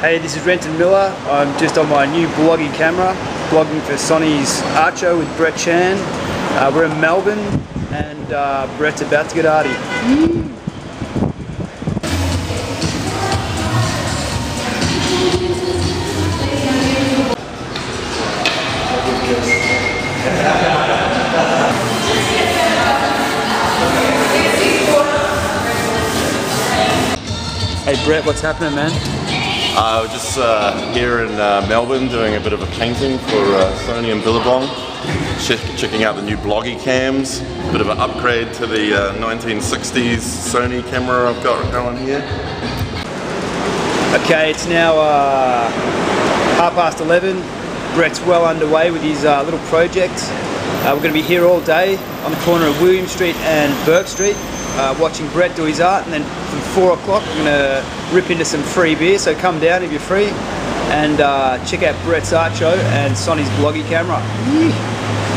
Hey, this is Renton Millar. I'm just on my new blogging camera, blogging for Sony's Archer with Brett Chan. Uh, we're in Melbourne and uh, Brett's about to get arty. Mm. Hey Brett, what's happening man? Uh, we're just uh, here in uh, Melbourne doing a bit of a painting for uh, Sony and Billabong. Check, checking out the new Bloggie cams. A bit of an upgrade to the 1960s Sony camera I've got going here. Okay, it's now uh, half past 11. Brett's well underway with his uh, little project. Uh, we're going to be here all day on the corner of William Street and Bourke Street uh, watching Brett do his art and then from 4 o'clock going to rip into some free beer so come down if you're free and uh, check out Brett's art show and Sony's Bloggie camera. Yeah.